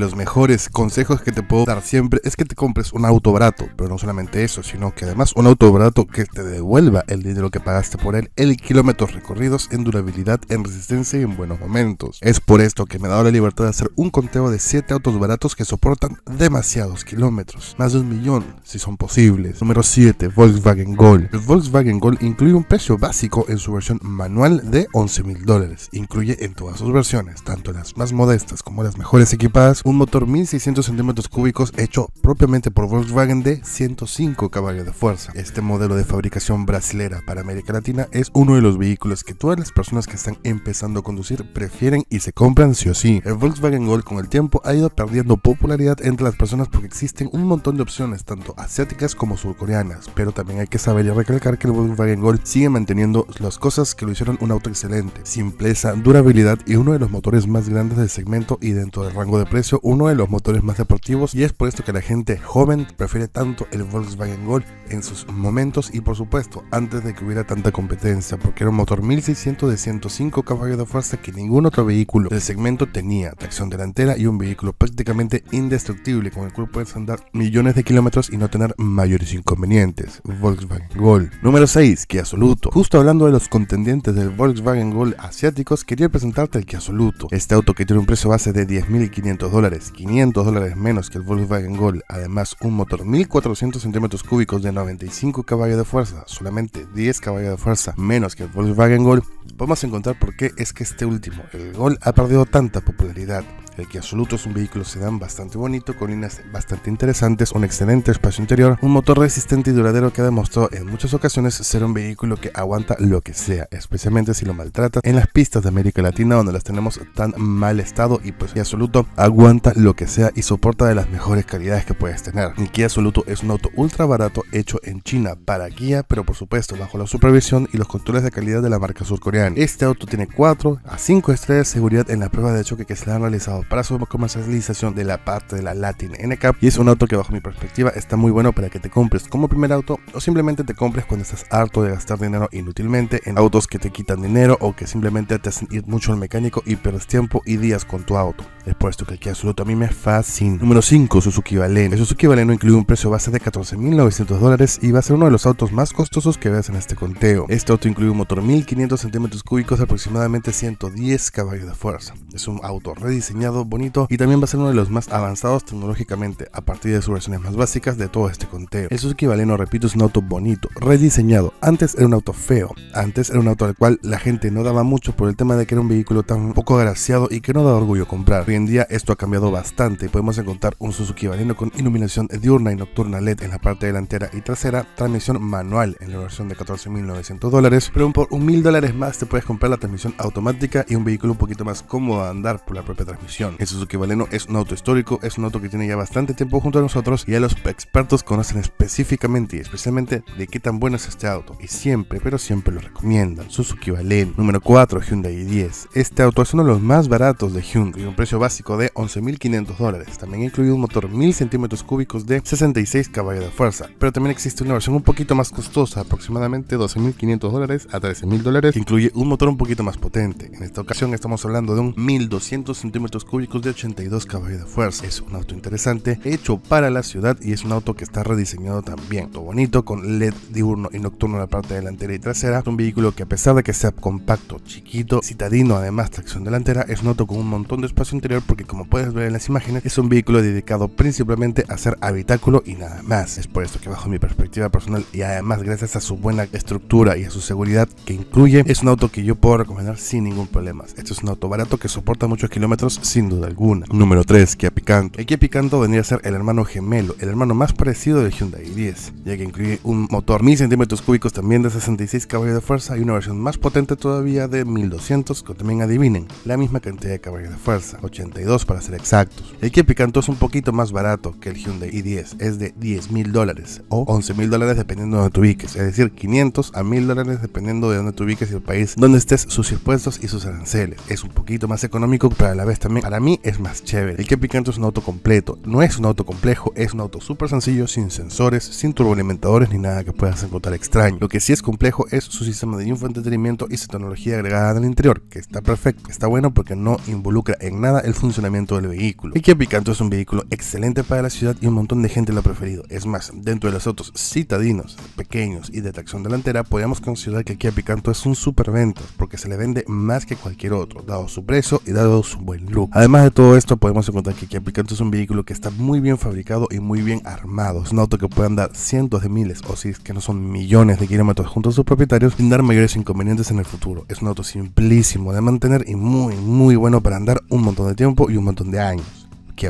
Los mejores consejos que te puedo dar siempre es que te compres un auto barato, pero no solamente eso, sino que además un auto barato que te devuelva el dinero que pagaste por él en kilómetros recorridos, en durabilidad, en resistencia y en buenos momentos. Es por esto que me he dado la libertad de hacer un conteo de 7 autos baratos que soportan demasiados kilómetros, más de un millón si son posibles. Número 7, Volkswagen Gol. El Volkswagen Gol incluye un precio básico en su versión manual de 11 mil dólares. Incluye en todas sus versiones, tanto las más modestas como las mejores equipadas, un motor 1600 centímetros cúbicos hecho propiamente por Volkswagen de 105 caballos de fuerza. Este modelo de fabricación brasilera para América Latina es uno de los vehículos que todas las personas que están empezando a conducir prefieren y se compran sí o sí. El Volkswagen Gol con el tiempo ha ido perdiendo popularidad entre las personas porque existen un montón de opciones tanto asiáticas como surcoreanas, pero también hay que saber y recalcar que el Volkswagen Gol sigue manteniendo las cosas que lo hicieron un auto excelente, simpleza, durabilidad y uno de los motores más grandes del segmento y dentro del rango de precio uno de los motores más deportivos y es por esto que la gente joven prefiere tanto el Volkswagen Gol en sus momentos y por supuesto antes de que hubiera tanta competencia porque era un motor 1600 de 105 caballos de fuerza que ningún otro vehículo del segmento tenía, tracción delantera y un vehículo prácticamente indestructible con el cual puedes andar millones de kilómetros y no tener mayores inconvenientes. Volkswagen Gol. Número 6, Kia Soluto. Justo hablando de los contendientes del Volkswagen Gol asiáticos, quería presentarte el Kia Soluto. Este auto que tiene un precio base de 10.500 dólares, 500 dólares menos que el Volkswagen Gol, además un motor 1400 centímetros cúbicos de 95 caballos de fuerza, solamente 10 caballos de fuerza menos que el Volkswagen Gol, vamos a encontrar por qué es que este último, el Gol, ha perdido tanta popularidad. El Kia Soluto es un vehículo sedán bastante bonito, con líneas bastante interesantes, un excelente espacio interior, un motor resistente y duradero que ha demostrado en muchas ocasiones ser un vehículo que aguanta lo que sea, especialmente si lo maltrata en las pistas de América Latina donde las tenemos tan mal estado y pues Kia Soluto aguanta lo que sea y soporta de las mejores calidades que puedes tener. El Kia Soluto es un auto ultra barato hecho en China para Kia, pero por supuesto bajo la supervisión y los controles de calidad de la marca surcoreana. Este auto tiene 4 a 5 estrellas de seguridad en la prueba de choque que se le han realizado para su comercialización de la parte de la Latin NCAP y es un auto que bajo mi perspectiva está muy bueno para que te compres como primer auto o simplemente te compres cuando estás harto de gastar dinero inútilmente en autos que te quitan dinero o que simplemente te hacen ir mucho al mecánico y pierdes tiempo y días con tu auto. Es por esto que aquí absoluto a mí me fascina. Número 5, Suzuki Baleno. El Suzuki Baleno incluye un precio base de 14.900 dólares y va a ser uno de los autos más costosos que veas en este conteo. Este auto incluye un motor 1500 centímetros cúbicos, aproximadamente 110 caballos de fuerza. Es un auto rediseñado, bonito y también va a ser uno de los más avanzados tecnológicamente a partir de sus versiones más básicas de todo este conteo. El Suzuki Baleno, repito, es un auto bonito, rediseñado. Antes era un auto feo, antes era un auto al cual la gente no daba mucho por el tema de que era un vehículo tan poco agraciado y que no da orgullo comprar. Hoy en día esto ha cambiado bastante podemos encontrar un Suzuki Baleno con iluminación diurna y nocturna LED en la parte delantera y trasera, transmisión manual en la versión de 14.900 dólares, pero por un mil dólares más te puedes comprar la transmisión automática y un vehículo un poquito más cómodo a andar por la propia transmisión. El Suzuki Baleno es un auto histórico, es un auto que tiene ya bastante tiempo junto a nosotros y a los expertos conocen específicamente y especialmente de qué tan bueno es este auto y siempre, pero siempre lo recomiendan. Suzuki Baleno. Número 4, Hyundai i10. Este auto es uno de los más baratos de Hyundai, un precio básico de 11.500 dólares. También incluye un motor 1000 centímetros cúbicos de 66 caballos de fuerza, pero también existe una versión un poquito más costosa, aproximadamente 12.500 dólares a 13.000 dólares, que incluye un motor un poquito más potente. En esta ocasión estamos hablando de un 1200 centímetros cúbicos de 82 caballos de fuerza. Es un auto interesante, hecho para la ciudad y es un auto que está rediseñado también. Todo bonito, con LED diurno y nocturno en la parte delantera y trasera. Es un vehículo que a pesar de que sea compacto, chiquito, citadino, además tracción delantera, es un auto con un montón de espacio interior porque como puedes ver en las imágenes, es un vehículo dedicado principalmente a ser habitáculo y nada más. Es por esto que bajo mi perspectiva personal y además gracias a su buena estructura y a su seguridad que incluye, es un auto que yo puedo recomendar sin ningún problema. Este es un auto barato que soporta muchos kilómetros sin duda alguna. Número 3, Kia Picanto. El Kia Picanto vendría a ser el hermano gemelo, el hermano más parecido del Hyundai i10, ya que incluye un motor 1000 centímetros cúbicos también de 66 caballos de fuerza y una versión más potente todavía de 1200 que también adivinen, la misma cantidad de caballos de fuerza, 82 para ser exactos. El Kia Picanto es un poquito más barato que el Hyundai i10, es de 10 mil dólares o 11 mil dólares dependiendo de donde te es decir, 500 a 1000 dólares dependiendo de donde te ubiques y el país donde estés sus impuestos y sus aranceles. Es un poquito más económico, pero a la vez también para mí es más chévere. El Kia Picanto es un auto completo, no es un auto complejo, es un auto súper sencillo, sin sensores, sin turboalimentadores ni nada que puedas encontrar extraño. Lo que sí es complejo es su sistema de infoentretenimiento y su tecnología agregada el interior, que está perfecto, está bueno porque no involucra en nada el funcionamiento del vehículo. El Kia Picanto es un vehículo excelente para la ciudad y un montón de gente lo ha preferido. Es más, dentro de los autos citadinos, pequeños y de tracción delantera, podríamos considerar que el Kia Picanto es un supervento, porque se le vende más que cualquier otro, dado su precio y dado su buen look. Además de todo esto, podemos encontrar que el Kia Picanto es un vehículo que está muy bien fabricado y muy bien armado. Es un auto que puede andar cientos de miles, o si es que no son millones de kilómetros junto a sus propietarios, sin dar mayores inconvenientes en el futuro. Es un auto simplísimo de mantener y muy, muy bueno para andar un montón de tiempo y un montón de años.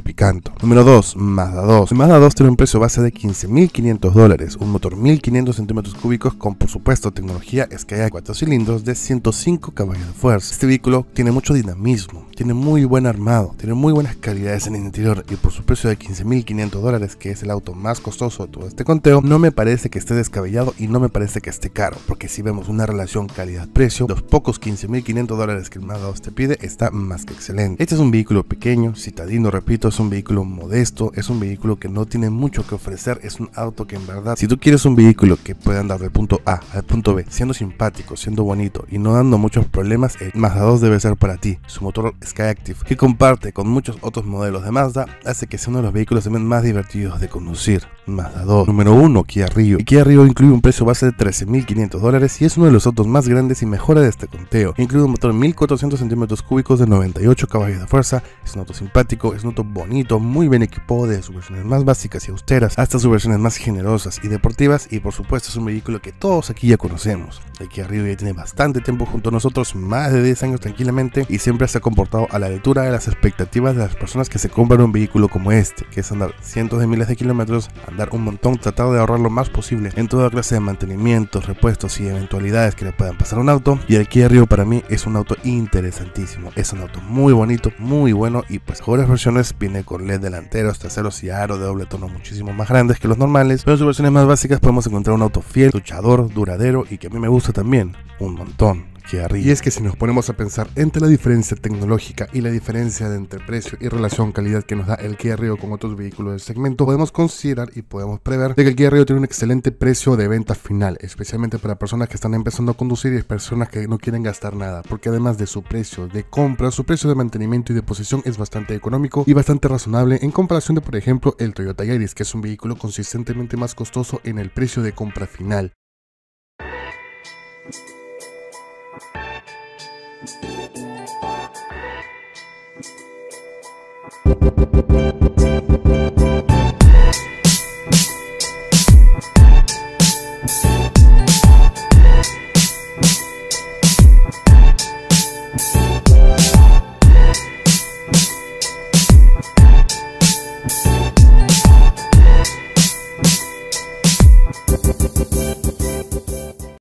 Picanto. Número 2, Mazda 2. El Mazda 2 tiene un precio base de 15.500 dólares, un motor 1.500 centímetros cúbicos con por supuesto tecnología Skya 4 cilindros de 105 caballos de fuerza. Este vehículo tiene mucho dinamismo, tiene muy buen armado, tiene muy buenas calidades en el interior y por su precio de 15.500 dólares, que es el auto más costoso de todo este conteo, no me parece que esté descabellado y no me parece que esté caro, porque si vemos una relación calidad-precio, los pocos 15.500 dólares que el Mazda 2 te pide está más que excelente. Este es un vehículo pequeño, citadino, repito, es un vehículo modesto, es un vehículo que no tiene mucho que ofrecer, es un auto que en verdad, si tú quieres un vehículo que pueda andar del punto A al punto B, siendo simpático, siendo bonito y no dando muchos problemas, el Mazda 2 debe ser para ti. Su motor Skyactiv, que comparte con muchos otros modelos de Mazda, hace que sea uno de los vehículos más divertidos de conducir. Mazda 2. Número 1, Kia Rio. El Kia Rio incluye un precio base de 13.500 dólares y es uno de los autos más grandes y mejores de este conteo. Incluye un motor 1400 centímetros cúbicos de 98 caballos de fuerza, es un auto simpático, es un auto bonito, muy bien equipado de sus versiones más básicas y austeras hasta sus versiones más generosas y deportivas. Y por supuesto es un vehículo que todos aquí ya conocemos. Kia Rio ya tiene bastante tiempo junto a nosotros, más de 10 años tranquilamente y siempre se ha comportado a la altura de las expectativas de las personas que se compran un vehículo como este, que es andar cientos de miles de kilómetros, andar un montón, tratar de ahorrar lo más posible en toda clase de mantenimientos, repuestos y eventualidades que le puedan pasar a un auto. Y Kia Rio para mí es un auto interesantísimo, es un auto muy bonito, muy bueno y pues mejores versiones viene con LED delanteros, traseros y aro de doble tono muchísimo más grandes que los normales, pero en sus versiones más básicas podemos encontrar un auto fiel, luchador, duradero y que a mí me gusta también un montón. Y es que si nos ponemos a pensar entre la diferencia tecnológica y la diferencia de entre precio y relación calidad que nos da el Kia Rio con otros vehículos del segmento, podemos considerar y podemos prever de que el Kia Rio tiene un excelente precio de venta final, especialmente para personas que están empezando a conducir y personas que no quieren gastar nada, porque además de su precio de compra, su precio de mantenimiento y de posesión es bastante económico y bastante razonable en comparación de, por ejemplo, el Toyota Yaris, que es un vehículo consistentemente más costoso en el precio de compra final. Thank you.